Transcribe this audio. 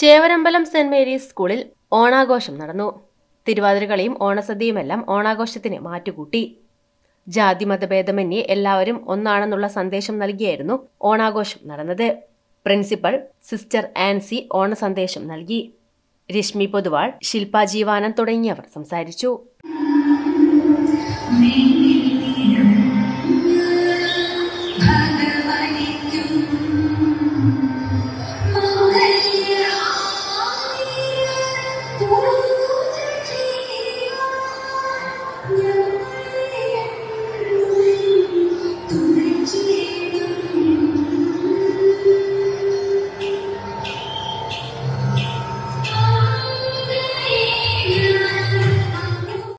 Chevarambalam saint Mary's സ്കൂളിൽ ഓണാഘോഷം നടന്നു. തിരുവാതിരകളിയും ഓണസദ്യയുമെല്ലാം ഓണാഘോഷത്തിന് മാറ്റുകൂട്ടി. ജാതി മതഭേദമന്യേ എല്ലാവരും ഒന്നാണെന്നുള്ള സന്ദേശം നൽകിയായിരുന്നു ഓണാഘോഷം നടന്നത്. പ്രിൻസിപ്പൽ സിസ്റ്റർ ആൻസി ഓണ സന്ദേശം നൽകി. രശ്മി പൊതുവാൾ ശില്പ തുടങ്ങിയവർ സംസാരിച്ചു. 年.